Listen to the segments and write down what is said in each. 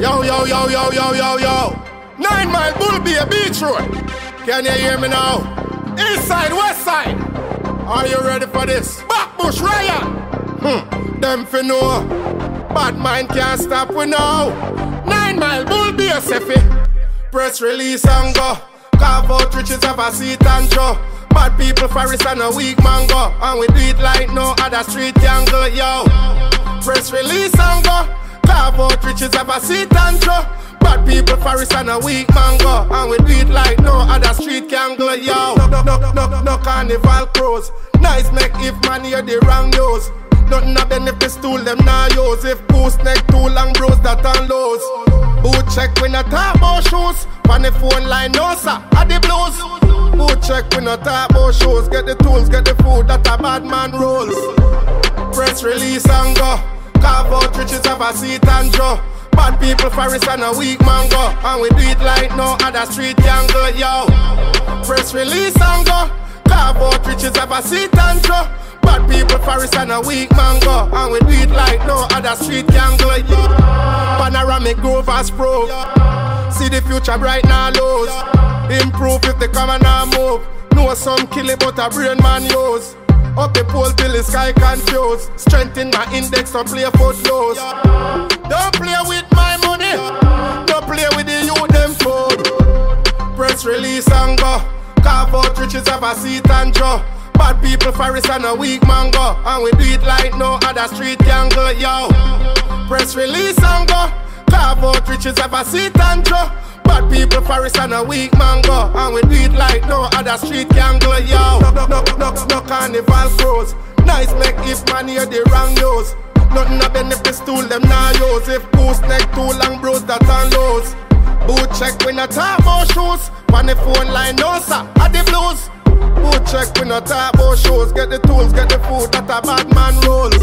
Yo, yo, yo, yo, yo, yo, yo. Nine Mile Bull Bay Beach Road. Can you hear me now? East side, west side. Are you ready for this? Backbush Riot. Hmm. Them for know. Bad mind can't stop we now. Nine Mile Bull be a Seffy. Press release and go. Carve out riches of a seat and show. Bad people Faris and a weak mango. And we do it like no other street can go, yo. Press release and go. Riches of a seat and show. Bad people Faris and a weak mango. And we do it like no other street go, yo. No, no, no, no, no carnival crows. Nice make if man hear the wrong news. Nothing if they stool them now use. If goose neck too long bros that and lows. Boot check when a talk about shoes. On the phone line, no sir, at the blues. Boot check when a talk about shoes. Get the tools, get the food that a bad man rolls. Press release and go. Carve out riches of a seat and draw. Bad people Faris and a weak mango. And we do it like no other street go, yo. Press release and go. Carve out riches of a seat and draw. Bad people Faris and a weak mango. And we do it like no other street go, yo. Panoramic Grovers Pro. See the future bright now lows. Improve if the come and now move. Know some kill it, but a brain man use. Up the pole till the sky confused. Strengthen my index and play foot lows. Don't play with my money. Don't play with the youth them food. Press release and go. Carve out riches of a seat and draw. Bad people Faris and a weak mango. And we do it like no other street can go, yo. Press release and go. Carve out riches of a seat and draw. Bad people Faris and a weak mango. And we do it like no other street can go, yo. No, carnival crows. Nice make if man hear the wrong news. Nothing a benefit stool them now use. If goose neck too long bros that and lows. Boot check when I talk about shoes. On the phone line, no sir, at the blues. Boot check when I talk about shoes. Get the tools, get the food that a bad man rolls.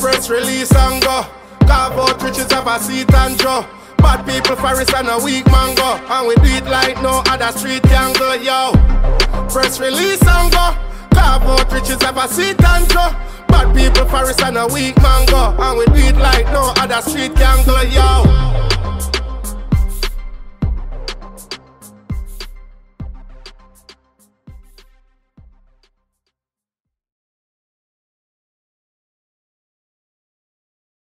Press release and go. Carve out riches of a seat and draw. Bad people Faris and a weak mango. And we do it like no other street can go, yo. Press release and go. Carve out riches of a seat and draw. Bad people Faris and a weak mango. And we it like no other street can go.